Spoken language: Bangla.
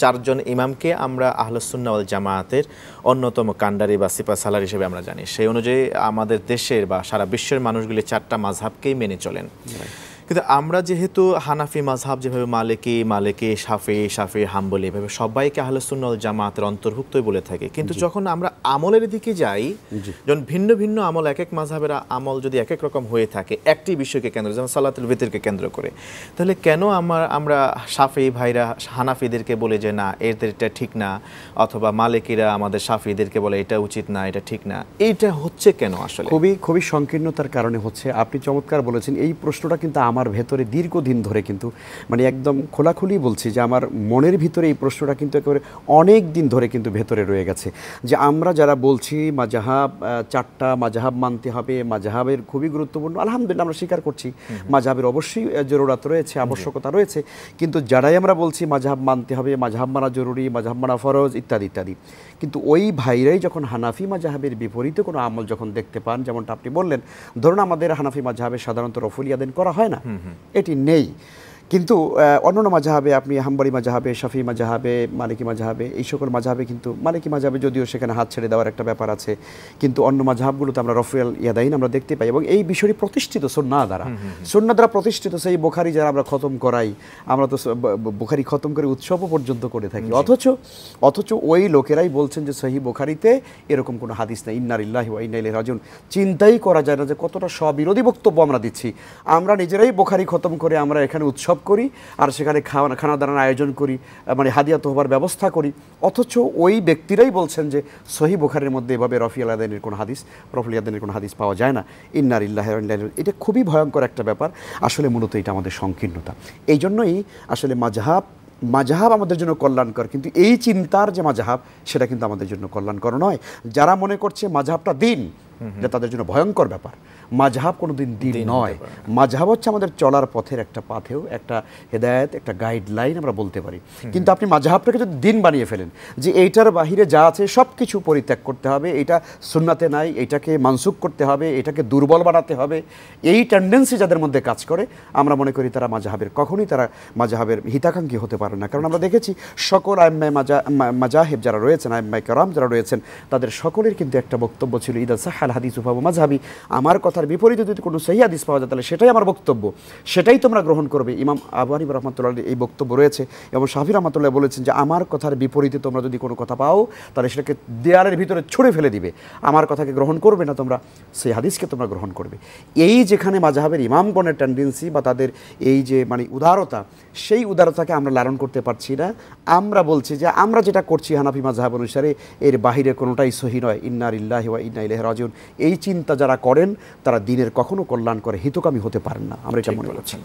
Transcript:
চারজন ইমামকে আমরা আহলসুন্নাওয়াল জামায়াতের অন্যতম কান্ডারি বা সিপা সালার হিসেবে আমরা জানি। সেই অনুযায়ী আমাদের দেশের বা সারা বিশ্বের মানুষগুলি চারটা মাঝহাবকেই মেনে চলেন। কিন্তু আমরা যেহেতু হানাফি মাঝহাব যেভাবে মালিকি মালিকি সাফে শাফি হাম্বলি এভাবে সবাইকে আহলুসুন্নাওয়াল জামায়াতের অন্তর্ভুক্তই বলে থাকে। কিন্তু যখন আমরা আমলের দিকে যাই যখন ভিন্ন ভিন্ন আমল এক এক মাঝহাবের আমল যদি এক এক রকম হয়ে থাকে একটি বিষয়কে কেন্দ্র যেমন সালাতুল ভিতরকে কেন্দ্র করে তাহলে কেন আমার আমরা শাফি ভাইরা হানাফিদেরকে বলে যে না এদের এটা ঠিক না? অথবা মালিকিরা আমাদের শাফিদেরকে বলে এটা উচিত না এটা ঠিক না? এইটা হচ্ছে কেন আসলে? খুবই খুবই সংকীর্ণতার কারণে হচ্ছে আপনি চমৎকার বলেছেন এই প্রশ্নটা কিন্তু আমার ভেতরে দীর্ঘদিন ধরে কিন্তু মানে একদম খোলাখুলি বলছি যে আমার মনের ভিতরে এই প্রশ্নটা কিন্তু একেবারে অনেক দিন ধরে কিন্তু ভেতরে রয়ে গেছে। যে আমরা যারা বলছি মাজাহাব চারটা মাজাহাব মানতে হবে মাজাহাবের খুবই গুরুত্বপূর্ণ আলহামদুলিল্লাহ আমরা স্বীকার করছি। মাজাহাবের অবশ্যই জরুরাত রয়েছে আবশ্যকতা রয়েছে। কিন্তু যারাই আমরা বলছি মাজাহাব মানতে হবে মাজাহাব মানা জরুরি মাজাহাব মানা ফরজ ইত্যাদি ইত্যাদি। কিন্তু ওই ভাইরাই যখন হানাফি মাজাহাবের বিপরীতে কোনো আমল যখন দেখতে পান যেমনটা আপনি বললেন ধরুন আমাদের হানাফি মাজাহাবে সাধারণত রফুল ইয়াদেন করা হয় না। এটি নেই। কিন্তু অন্যান্য মাজাহাবে আপনি হাম্বারি মাজাহাবে শাফি মাজাহাবে মালিকি মাজাহাবে এই সকল মাজাহাবে কিন্তু মালিকি মাজাহাবে যদিও সেখানে হাত ছেড়ে দেওয়ার একটা ব্যাপার আছে কিন্তু অন্য মাজাহাবগুলোতে আমরা রফুয়াল ইয়াদাইন আমরা দেখতে পাই এবং এই বিষয়টি প্রতিষ্ঠিত সন্না দ্বারা। সন্না দ্বারা প্রতিষ্ঠিত সেই বোখারি যারা আমরা খতম করাই আমরা তো বোখারি খতম করে উৎসবও পর্যন্ত করে থাকি। অথচ অথচ ওই লোকেরাই বলছেন যে সহি বোখারিতে এরকম কোনো হাদিস নেই। ইন্নার ইল্লাহি ওয়া ইন্না ইলাইহি রাজিউন। চিন্তাই করা যায় না যে কতটা স্ববিরোধী বক্তব্য আমরা দিচ্ছি। আমরা নিজেরাই বোখারি খতম করে আমরা এখানে উৎসব করি আর সেখানে খাওয়া খানা দানার আয়োজন করি মানে হাদিয়া তোহবার ব্যবস্থা করি। অথচ ওই ব্যক্তিরাই বলছেন যে সহি বোখারের মধ্যে এভাবে রফিয়াল আদানের কোনো হাদিস রফিল আদানের কোনো হাদিস পাওয়া যায় না। ইন্নার ইল্লাহ এটা খুবই ভয়ঙ্কর একটা ব্যাপার। আসলে মূলত এটা আমাদের সংকীর্ণতা। এই জন্যই আসলে মাঝহাব মাজাহাব আমাদের জন্য কল্যাণকর, কিন্তু এই চিন্তার যে মাজাহাব, সেটা কিন্তু আমাদের জন্য কল্যাণকর নয়। যারা মনে করছে মাজাহাবটা দিন যে তাদের জন্য ভয়ঙ্কর ব্যাপার। মাঝহাব কোনো দিন দিন নয়। মাঝহাব হচ্ছে আমাদের চলার পথের একটা পাথেও একটা হেদায়েত একটা গাইডলাইন আমরা বলতে পারি। কিন্তু আপনি মাঝহাবটাকে যদি দিন বানিয়ে ফেলেন যে এইটার বাহিরে যা আছে সব কিছু পরিত্যাগ করতে হবে এটা সুন্নাতে নাই এটাকে মানসুক করতে হবে এটাকে দুর্বল বানাতে হবে এই টেন্ডেন্সি যাদের মধ্যে কাজ করে আমরা মনে করি তারা মাজাহাবের কখনোই তারা মাজাহাবের হিতাকাঙ্ক্ষী হতে পারে না। কারণ আমরা দেখেছি সকল আইম্মাই মাজা মাজাহেব যারা রয়েছেন আইম্মাই কারাম যারা রয়েছেন তাদের সকলের কিন্তু একটা বক্তব্য ছিল ইদা সাহাল হাদিস উফাবু মাঝহাবি আমার কথার বিপরীতে যদি কোনো সেই হাদিস পাওয়া যায়, তাহলে সেটাই আমার বক্তব্য। সেটাই তোমরা গ্রহণ করবে। ইমাম আবু হানিফ রহমতুল্লাহ এই বক্তব্য রয়েছে। এবং শাফি রহমতুল্লাহ বলেছেন যে, আমার কথার বিপরীতে তোমরা যদি কোনো কথা পাও, তাহলে সেটাকে দেয়ালের ভিতরে ছুঁড়ে ফেলে দিবে। আমার কথাকে গ্রহণ করবে না তোমরা, সেই হাদিসকে তোমরা গ্রহণ করবে। এই যেখানে মাজাহাবের ইমামগণের টেন্ডেন্সি বা তাদের এই যে মানে উদারতা, সেই উদারতাকে আমরা লালন করতে পারছি না। আমরা বলছি যে, আমরা যেটা করছি হানাফি মাজাহাব অনুসারে, এর বাহিরে কোনোটাই সহি নয়। ইন্নার ইল্লাহি ওয়া ইন্না ইলাইহি রাজিউন। এই চিন্তা যারা করেন তারা দিনের কখনো কল্যাণ করে হিতকামী হতে পারেন না। আমরা এটা মনে করছি।